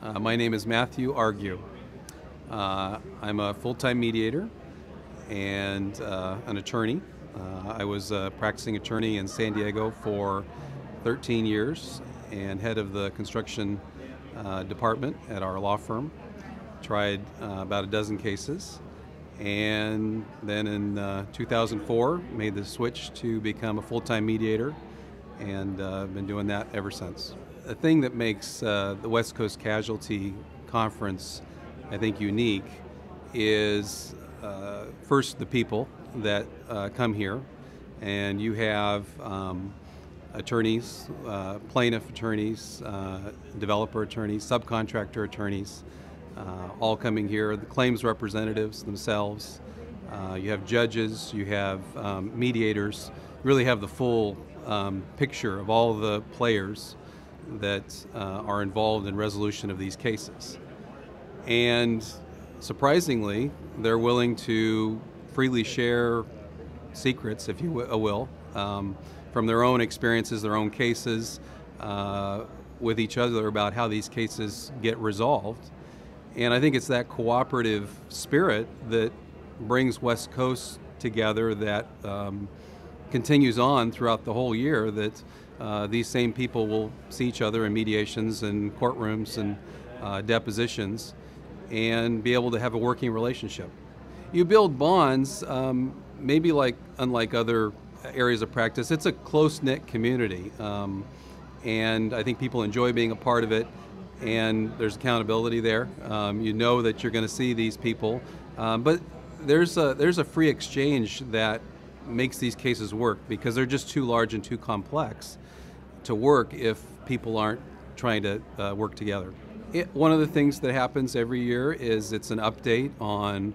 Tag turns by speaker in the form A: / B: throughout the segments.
A: Uh, my name is Matthew Argue. Uh, I'm a full-time mediator and uh, an attorney. Uh, I was a practicing attorney in San Diego for 13 years and head of the construction uh, department at our law firm. Tried uh, about a dozen cases and then in 2004 made the switch to become a full-time mediator and I've been doing that ever since the thing that makes uh, the West Coast Casualty Conference, I think, unique is uh, first the people that uh, come here, and you have um, attorneys, uh, plaintiff attorneys, uh, developer attorneys, subcontractor attorneys, uh, all coming here, the claims representatives themselves. you have judges, you have um, mediators, really have the full um, picture of all the players that uh, are involved in resolution of these cases. And surprisingly, they're willing to freely share secrets, if you will, um, from their own experiences, their own cases, uh, with each other about how these cases get resolved. And I think it's that cooperative spirit that brings West Coast together that um, continues on throughout the whole year that uh, these same people will see each other in mediations and courtrooms and uh, depositions and be able to have a working relationship. You build bonds, um, maybe like unlike other areas of practice, it's a close knit community. Um, and I think people enjoy being a part of it, and there's accountability there. Um, you know that you're going to see these people, um, but there's a, there's a free exchange that makes these cases work because they're just too large and too complex to work if people aren't trying to uh, work together. It, one of the things that happens every year is it's an update on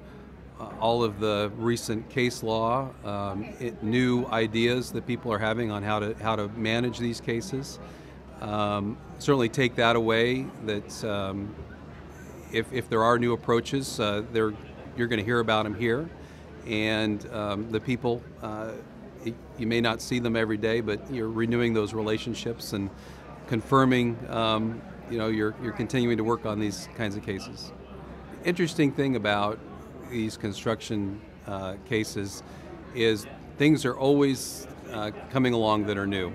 A: uh, all of the recent case law, um, it, new ideas that people are having on how to how to manage these cases. Um, certainly take that away. That um, if, if there are new approaches, uh, you're going to hear about them here, and um, the people uh, you may not see them every day, but you're renewing those relationships and confirming, um, you know, you're, you're continuing to work on these kinds of cases. Interesting thing about these construction uh, cases is things are always uh, coming along that are new.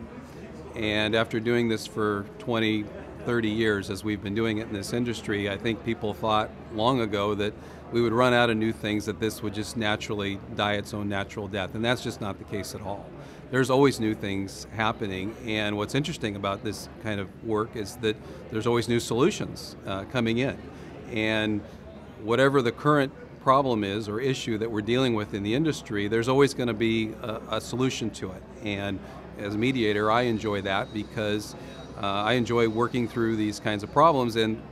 A: And after doing this for 20, 30 years, as we've been doing it in this industry, I think people thought long ago that we would run out of new things, that this would just naturally die its own natural death. And that's just not the case at all. There's always new things happening. And what's interesting about this kind of work is that there's always new solutions uh, coming in. And whatever the current problem is or issue that we're dealing with in the industry, there's always going to be a, a, solution to it. And as a mediator, I enjoy that because uh, I enjoy working through these kinds of problems. And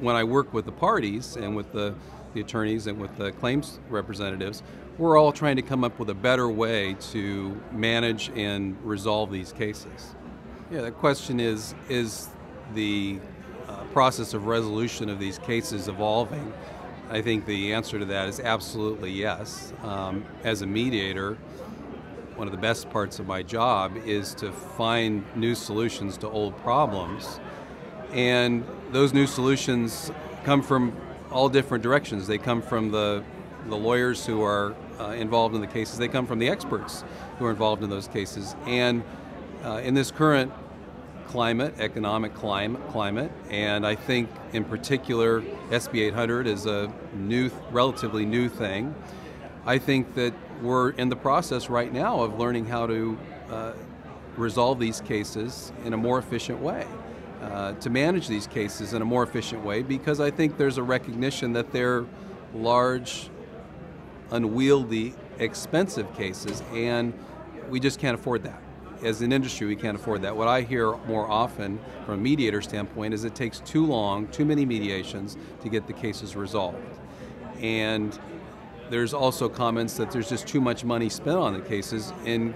A: when I work with the parties and with the the attorneys and with the claims representatives, we're all trying to come up with a better way to manage and resolve these cases. Yeah, the question is, is the uh, process of resolution of these cases evolving? I think the answer to that is absolutely yes. Um, as a mediator, one of the best parts of my job is to find new solutions to old problems. And those new solutions come from all different directions. They come from the, the lawyers who are uh, involved in the cases, they come from the experts who are involved in those cases. And uh, in this current climate, economic climate, climate, and I think in particular SB 800 is a new, relatively new thing. I think that we're in the process right now of learning how to uh, resolve these cases in a more efficient way. Uh, to manage these cases in a more efficient way because I think there's a recognition that they're large, unwieldy, expensive cases, and we just can't afford that. As an industry, we can't afford that. What I hear more often from a mediator standpoint is it takes too long, too many mediations to get the cases resolved. And there's also comments that there's just too much money spent on the cases in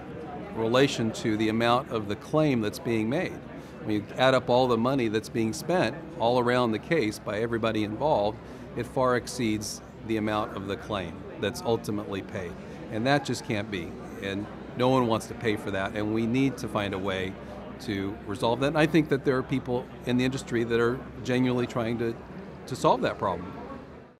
A: relation to the amount of the claim that's being made. When you add up all the money that's being spent all around the case by everybody involved, it far exceeds the amount of the claim that's ultimately paid. And that just can't be. And no one wants to pay for that. And we need to find a way to resolve that. And I think that there are people in the industry that are genuinely trying to, to solve that problem.